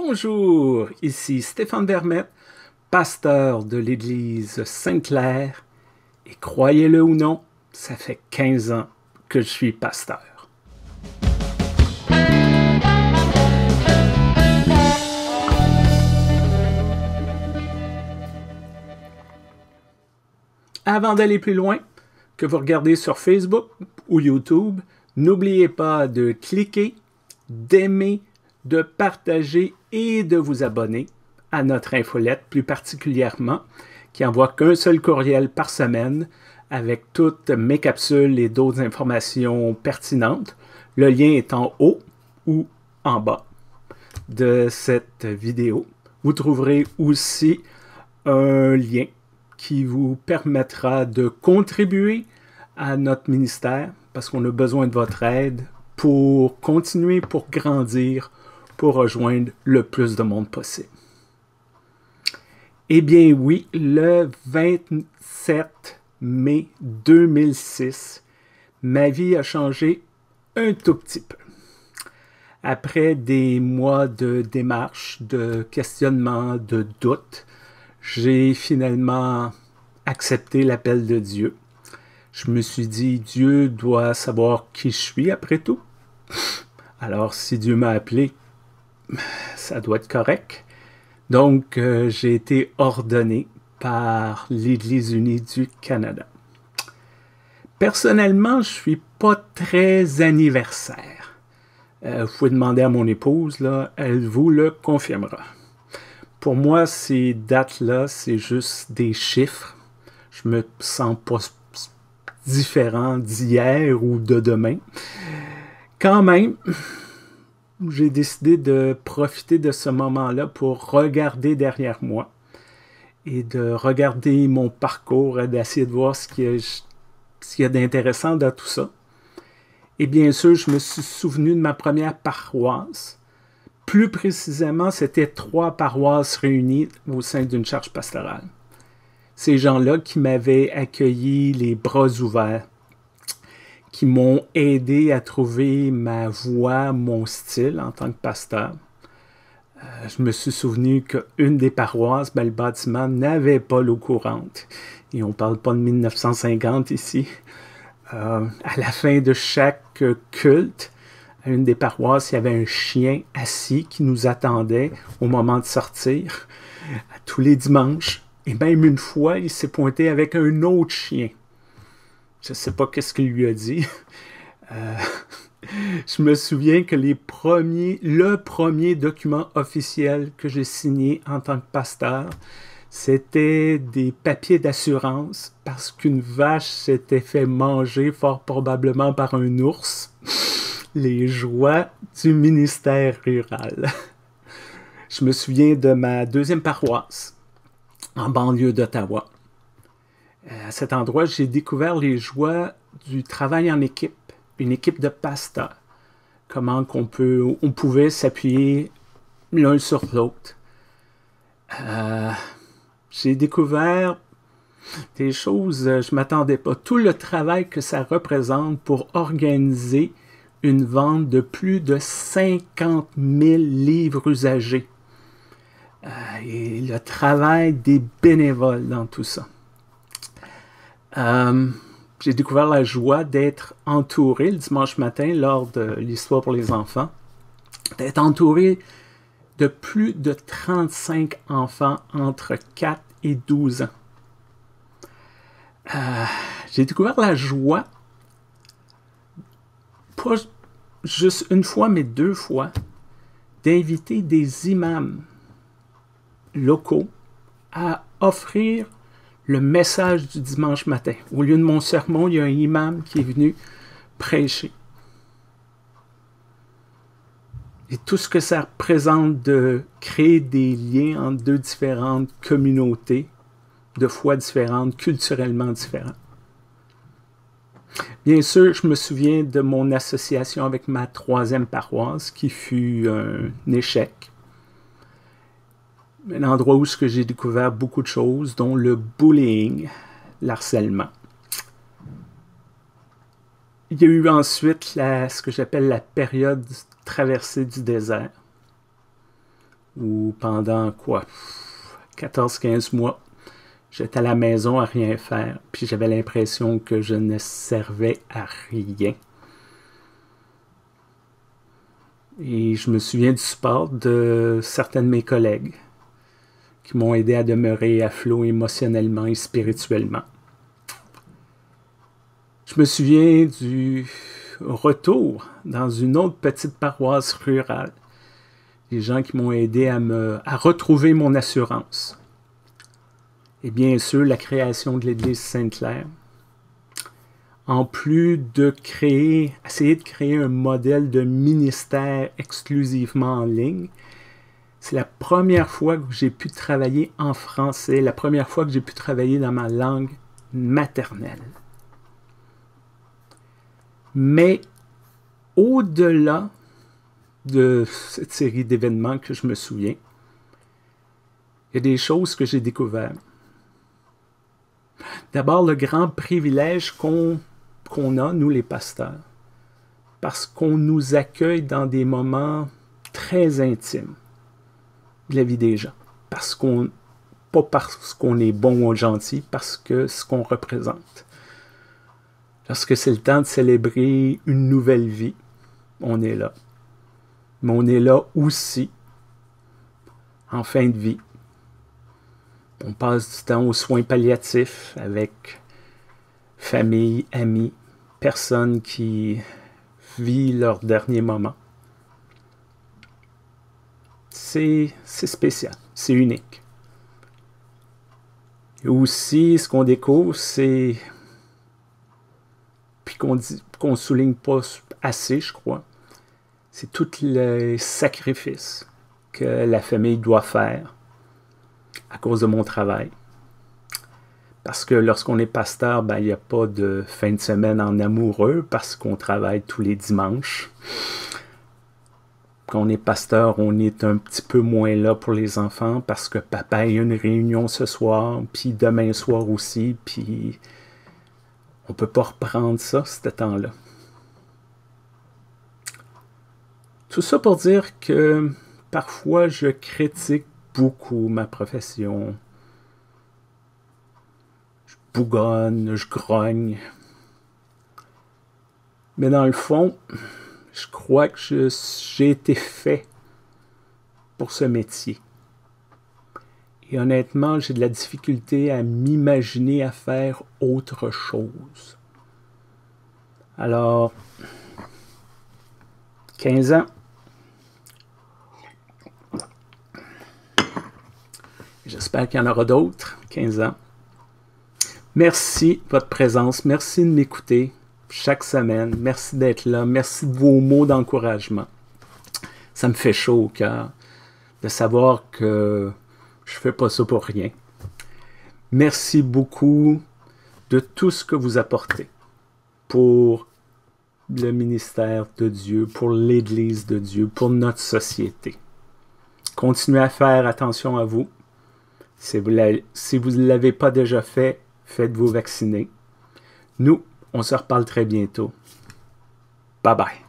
Bonjour, ici Stéphane Vermette, pasteur de l'Église Sainte-Claire, et croyez-le ou non, ça fait 15 ans que je suis pasteur. Avant d'aller plus loin, que vous regardez sur Facebook ou YouTube, n'oubliez pas de cliquer, d'aimer, de partager et de vous abonner à notre infolette plus particulièrement, qui envoie qu'un seul courriel par semaine avec toutes mes capsules et d'autres informations pertinentes. Le lien est en haut ou en bas de cette vidéo. Vous trouverez aussi un lien qui vous permettra de contribuer à notre ministère parce qu'on a besoin de votre aide pour continuer, pour grandir, pour rejoindre le plus de monde possible. Eh bien oui, le 27 mai 2006, ma vie a changé un tout petit peu. Après des mois de démarches, de questionnements, de doutes, j'ai finalement accepté l'appel de Dieu. Je me suis dit, Dieu doit savoir qui je suis après tout. Alors si Dieu m'a appelé, ça doit être correct. Donc, euh, j'ai été ordonné par l'Église unie du Canada. Personnellement, je suis pas très anniversaire. Euh, vous pouvez demander à mon épouse, là, elle vous le confirmera. Pour moi, ces dates-là, c'est juste des chiffres. Je me sens pas différent d'hier ou de demain. Quand même, j'ai décidé de profiter de ce moment-là pour regarder derrière moi et de regarder mon parcours et d'essayer de voir ce qu'il y a, d'intéressant dans tout ça. Et bien sûr, je me suis souvenu de ma première paroisse. Plus précisément, c'était trois paroisses réunies au sein d'une charge pastorale. Ces gens-là qui m'avaient accueilli les bras ouverts, qui m'ont aidé à trouver ma voix, mon style en tant que pasteur. Euh, je me suis souvenu qu'une des paroisses, ben, le bâtiment n'avait pas l'eau courante. Et on ne parle pas de 1950 ici. Euh, à la fin de chaque culte, à une des paroisses, il y avait un chien assis qui nous attendait au moment de sortir. tous les dimanches. Et même une fois, il s'est pointé avec un autre chien. Je sais pas qu'est-ce qu'il lui a dit. Euh, je me souviens que les premiers, le premier document officiel que j'ai signé en tant que pasteur, c'était des papiers d'assurance parce qu'une vache s'était fait manger fort probablement par un ours. Les joies du ministère rural. Je me souviens de ma deuxième paroisse en banlieue d'Ottawa. Euh, à cet endroit, j'ai découvert les joies du travail en équipe, une équipe de pasteurs. Comment qu'on peut, on pouvait s'appuyer l'un sur l'autre. Euh, j'ai découvert des choses, euh, je m'attendais pas. Tout le travail que ça représente pour organiser une vente de plus de 50 000 livres usagés. et le travail des bénévoles dans tout ça. Euh, j'ai découvert la joie d'être entouré le dimanche matin lors de l'histoire pour les enfants, d'être entouré de plus de 35 enfants entre 4 et 12 ans. Euh, j'ai découvert la joie, pas juste une fois, mais deux fois, d'inviter des imams locaux à offrir le message du dimanche matin. Au lieu de mon sermon, il y a un imam qui est venu prêcher. Et tout ce que ça représente de créer des liens entre deux différentes communautés, de foi différentes, culturellement différentes. Bien sûr, je me souviens de mon association avec ma troisième paroisse qui fut un échec un endroit où j'ai découvert beaucoup de choses, dont le bullying, l'harcèlement. Il y a eu ensuite ce que j'appelle la période traversée du désert. où pendant quoi 14-15 mois, j'étais à la maison à rien faire, puis j'avais l'impression que je ne servais à rien. Et je me souviens du support de certains de mes collègues qui m'ont aidé à demeurer à flot émotionnellement et spirituellement. Je me souviens du retour dans une autre petite paroisse rurale. Les gens qui m'ont aidé à, à retrouver mon assurance. Et bien sûr, la création de l'Église Sainte-Claire en plus de créer, essayer de créer un modèle de ministère exclusivement en ligne, c'est la première fois que j'ai pu travailler en français, la première fois que j'ai pu travailler dans ma langue maternelle. Mais au-delà de cette série d'événements que je me souviens, il y a des choses que j'ai découvertes. D'abord, le grand privilège qu'on a, nous les pasteurs, parce qu'on nous accueille dans des moments très intimes de la vie des gens. Parce qu'on, pas parce qu'on est bon ou gentil, parce que ce qu'on représente. Lorsque c'est le temps de célébrer une nouvelle vie, on est là. Mais on est là aussi en fin de vie. On passe du temps aux soins palliatifs avec famille, amis, personnes qui vivent leur dernier moment. C'est spécial, c'est unique. Et aussi, ce qu'on découvre, c'est, puis qu'on qu'on souligne pas assez, je crois, c'est tous les sacrifices que la famille doit faire à cause de mon travail, parce que lorsqu'on est pasteur, ben, il n'y a pas de fin de semaine en amoureux parce qu'on travaille tous les dimanches. Quand on est pasteur, on est un petit peu moins là pour les enfants parce que papa a une réunion ce soir, puis demain soir aussi, puis on peut pas reprendre ça, ce temps-là. Tout ça pour dire que parfois je critique beaucoup ma profession, bougonne, je grogne. Mais dans le fond, je crois que j'ai été fait pour ce métier. Et honnêtement, j'ai de la difficulté à m'imaginer à faire autre chose. Alors, 15 ans. J'espère qu'il y en aura d'autres, 15 ans. Merci de votre présence. Merci de m'écouter chaque semaine. Merci d'être là. Merci de vos mots d'encouragement. Ça me fait chaud au cœur de savoir que je ne fais pas ça pour rien. Merci beaucoup de tout ce que vous apportez pour le ministère de Dieu, pour l'Église de Dieu, pour notre société. Continuez à faire attention à vous. Si vous ne l'avez pas déjà fait, faites-vous vacciner. Nous, on se reparle très bientôt. Bye bye.